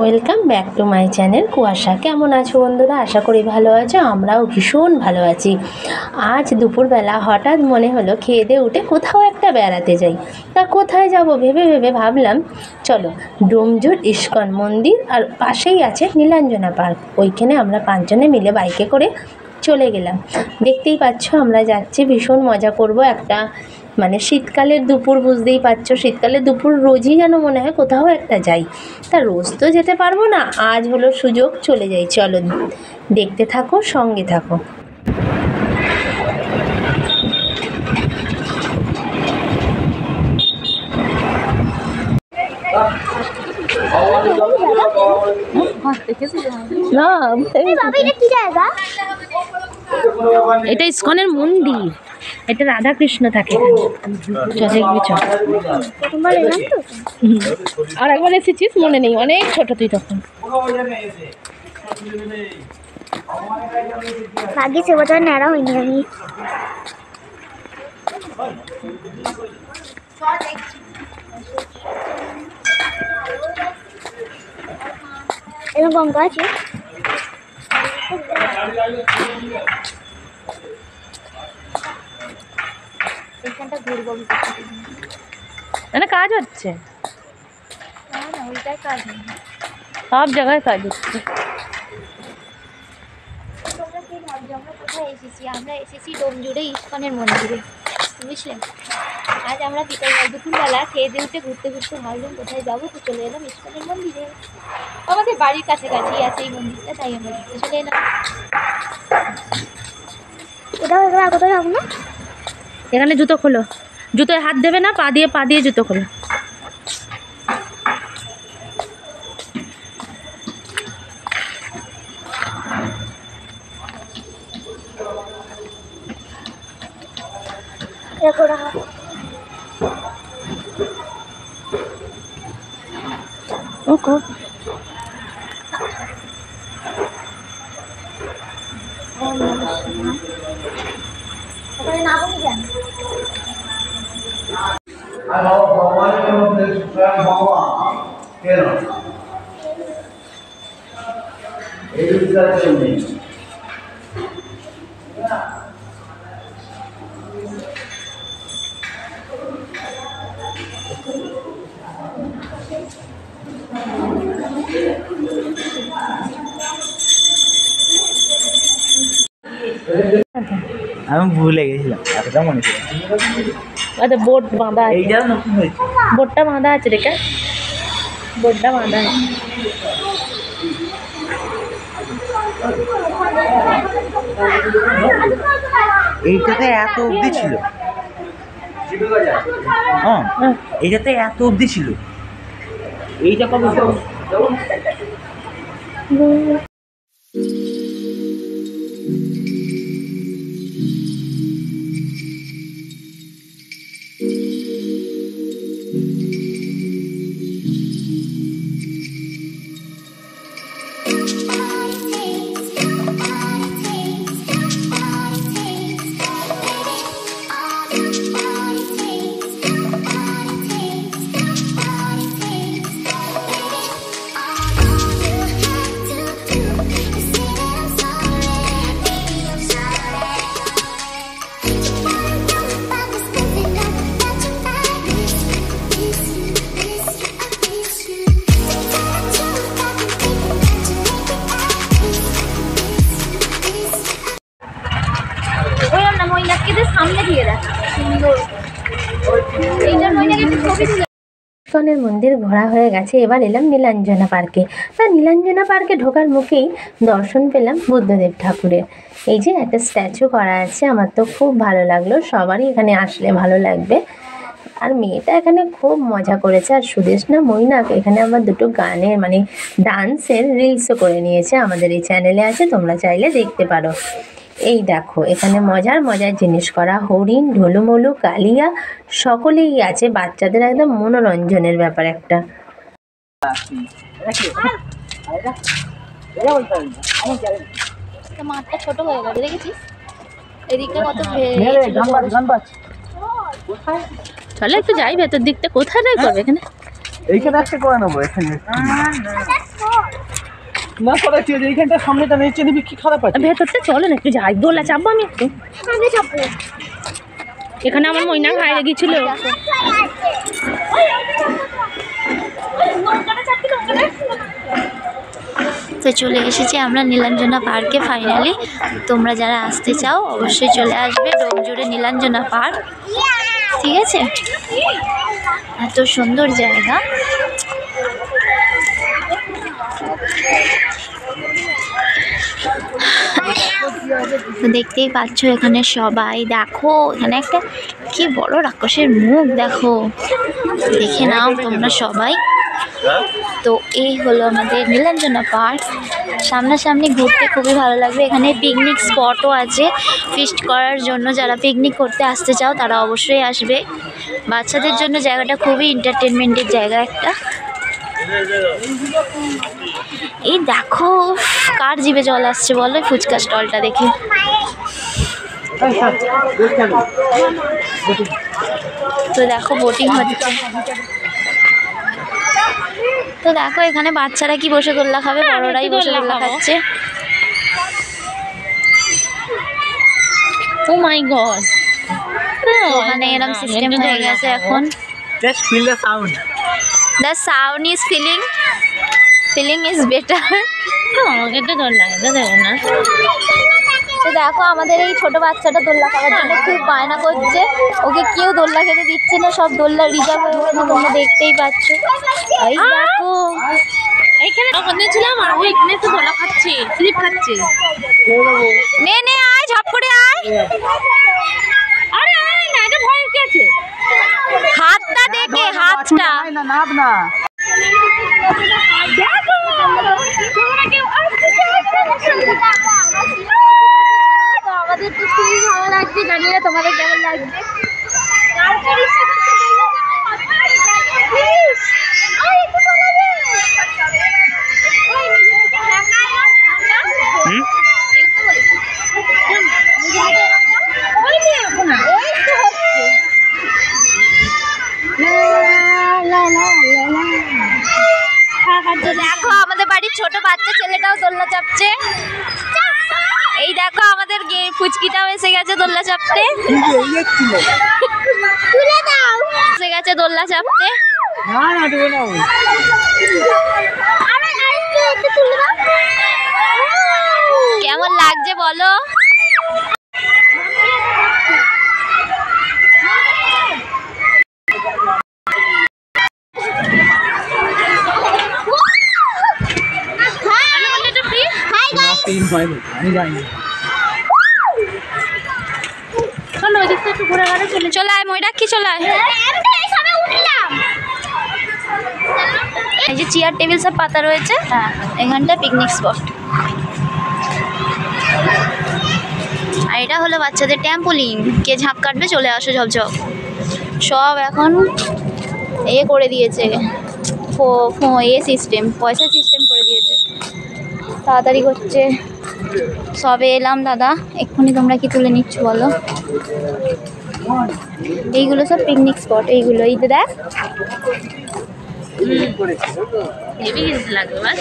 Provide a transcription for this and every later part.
Welcome back to my channel Kuasha. কেমন আছো বন্ধুরা? আশা করি ভালো আছো, আমরাও ভীষণ ভালো আছি। আজ দুপুরবেলা হঠাৎ মনে হলো খেয়ে দিয়ে উঠে কোথাও একটা বেড়াতে যাই। তা কোথায় যাব ভেবে ভেবে ভাবলাম, চলো, ডোমজুর ইস্কন মন্দির আর পাশেই আছে নীলাঞ্জনা পার্ক। ওইখানে আমরা পাঁচজনে মিলে বাইকে করে চলে গেলাম। দেখতেই পাচ্ছ, আমরা যাচ্ছি, ভীষণ মজা করব একটা মানে শীতকালের দুপুর, বুঝতেই পারছ। শীতকালের দুপুর রোজই যেন মনে হয় কোথাও একটা যাই। তা রোজ তো যেতে পারব না, আজ হলো সুযোগ, চলে যাই। চলো, দেখতে থাকো, সঙ্গে থাকো। না এটা কি জায়গা? এটা ইস্কনের মন্দির। এটা রাধা কৃষ্ণ থাকে আর একবার এসেছিস মনে নেই। অনেক ছোট তুই তখন। ভাগ্যে সে বছর ন্যাড়া হয়নি আমি। এরকম গঙ্গা আছে। এখানটা ঘুরবো মানে কাজ হচ্ছে? ওইটাই কাজ সব জায়গায় কাজ হচ্ছে। তোমরা কি ভাবছ? আমরা কোথায় এসেছি? আমরা এসেছি ডোমজুড়ে ইস্কনের মন্দিরে। বুঝলেন আজ আমরা বিকাল দুপুরবেলা খেয়ে দিয়ে উঠে ঘুরতে ঘুরতে ভাবলাম কোথায় যাব? তো চলে এলাম ইস্কনের মন্দিরে। আমাদের বাড়ির কাছাকাছি আছে এই মন্দিরটা তাই আমরা ঘুরতে চলে এলাম। কোথাও এবার কোথাও যাব না? এখানে জুতো খোলো। জুতোয় হাত দেবে না পা দিয়ে পা দিয়ে জুতো খোলো এরকম রাখা ওকো ওখানে না বলি যান আর ভগবানের মধ্যে স্বয়ং ভগবান কেন এই বিচার নেই আমি ভুলে গেছিলাম এতটা মনে ছিল। আচ্ছা বোট বাঁধা আছে। এইটা নতুন হয়েছে। বোটটা বাঁধা আছে রেখা বোটটা বাঁধা আছে। এইটাতে এত অবধি ছিল। হ্যাঁ। এইটাতে এত অবধি ছিল। এইটা কবে মন্দির ঘোরা হয়ে গেছে, এবার এলাম নীলাঞ্জনা পার্কে। তা নীলাঞ্জনা পার্কে ঢোকার মুখেই দর্শন পেলাম বুদ্ধদেব ঠাকুরের। এই যে একটা স্ট্যাচু করা আছে, আমার তো খুব ভালো লাগল, সবারই এখানে আসলে ভালো লাগবে। আর মেয়েটা এখানে খুব মজা করেছে, আর সুদেশনা মৈনাক এখানে আমার দুটো গানের মানে ডান্সের রিলসও করে নিয়েছে, আমাদের এই চ্যানেলে আছে, তোমরা চাইলে দেখতে পারো। এই দেখো এখানে মজার মজার জিনিস করা হরিণ ঢোলুমলু কালিয়া সকলেই আছে বাচ্চাদের একদম মনোরঞ্জনের ব্যাপার একটা। মাঠটা ছোট হয়ে গেছে দেখেছিস? এদিকটা কত চলো একটু যাই ভেতর দিকটা কোথায় করবে এখানে? এইখানে একটা করে নেব এখানে। না করা ঠিক আছে এইখানটা সামনেটা নেচে নিবি কি খারাপ আছে ভেতরটা চলো না একটু যাই দোলা চাপবো আমি একটু আমি চাপবো এখানে আমার ময়না হারিয়ে গেছিল তো চলে এসেছি আমরা নীলাঞ্জনা পার্কে ফাইনালি তোমরা যারা আসতে চাও অবশ্যই চলে আসবে ডোমজুড়ে নীলাঞ্জনা পার্ক ঠিক আছে এত সুন্দর জায়গা দেখতেই পাচ্ছ এখানে সবাই। দেখো, এখানে একটা কি বড় রাক্ষসের মুখ, দেখো। দেখে নাও তোমরা সবাই। তো এই হলো আমাদের নীলাঞ্জনা পার্ক। সামনাসামনি ঘুরতে খুবই ভালো লাগবে। এখানে পিকনিক স্পটও আছে। ফিস্ট করার জন্য যারা পিকনিক করতে আসতে চাও, তারা অবশ্যই আসবে। বাচ্চাদের জন্য জায়গাটা খুবই এন্টারটেনমেন্টের জায়গা একটা। এই দেখো কার জিভে জল আসছে বলো? ফুচকা স্টলটা দেখি। তো দেখো বোটিং হচ্ছে। তো দেখো এখানে বাচ্চারা কি বসে দোল্লা খাবে? বড়রাই বসে দোল্লা খাচ্ছে। ও মাই গড ওখানে এরকম সিস্টেম হয়ে গেছে এখন। Just feel the sound the sound is feeling feeling is better আমাকে তো দোল লাগে না তো দেখো আমাদের এই ছোট বাচ্চাটা দোল্লা খাওয়ার জন্য খুব বায়না করছে। ওকে কেউ দোল্লা খেতে দিচ্ছে না সব দোল্লা রিজার্ভ হয়ে গেছে তোমরা দেখতেই পাচ্ছ। এই দেখো। এইখানে ওখানে ছিলাম আর ওই এখানে তো দোলা খাচ্ছে স্লিপ খাচ্ছে নে নে আয় ঝপ করে আয়। দেখে না নাব না। আমাদের তো খুবই ভালো লাগছে জানি না তোমাদের কেমন লাগছে। ছোট বাচ্চা ছেলেটাও দোলনা চাপছে। এই দেখো আমাদের ফুচকিটাও এসে গেছে দোলনা চাপতে। এসে গেছে দোলনা চাপতে। কেমন লাগছে বলো? আমি চলো ওই দিকটা একটু ঘুরে ঘুরে চলে চলে আয় চলে আয়। এই যে চেয়ার টেবিল সব পাতা রয়েছে। এখানটা পিকনিক স্পট আর এটা হলো বাচ্চাদের ট্যাম্পোলিন কে ঝাঁপ কাটবে চলে আসো ঝপঝপ সব এখন এ করে দিয়েছে। ফো ফো এ সিস্টেম পয়সা সিস্টেম করে দিয়েছে তাড়াতাড়ি করছে সবে এলাম দাদা এক্ষুনি তোমরা কি তুলে নিচ্ছ বলো? এইগুলো সব পিকনিক স্পট এইগুলো। এই যে দেখ। হেভি লাগবে বাস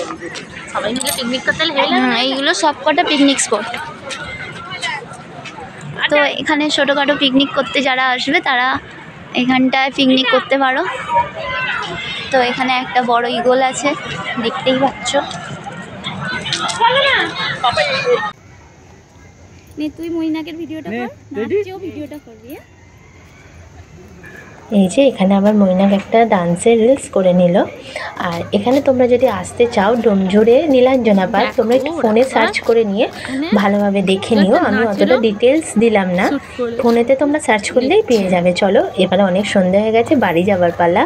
সবাই মিলে পিকনিক করতে হেভি লাগবে হুম, এইগুলো সব কটা পিকনিক স্পট তো এখানে ছোটোখাটো পিকনিক করতে যারা আসবে তারা এখানটায় পিকনিক করতে পারো। তো এখানে একটা বড় ইগল আছে দেখতেই পাচ্ছ। নে তুই মইনাকের ভিডিওটা কর? নাচছেও ভিডিওটা করবি হ্যাঁ? এই যে এখানে আমার মৈনাক একটা ডান্সের রিলস করে নিল। আর এখানে তোমরা যদি আসতে চাও ডোমঝুড়ে নীলাঞ্জনা পার্ক তোমরা একটু ফোনে সার্চ করে নিয়ে ভালোভাবে দেখে নিও। আমি অতটা ডিটেলস দিলাম না। ফোনেতে তোমরা সার্চ করলেই পেয়ে যাবে। চলো এবারে অনেক সন্ধে হয়ে গেছে বাড়ি যাবার পালা।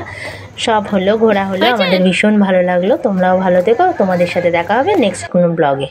সব হলো ঘোরা হলো আমাদের ভীষণ ভালো লাগল। তোমরাও ভালো থেকো। তোমাদের সাথে দেখা হবে নেক্সট কোনো ব্লগে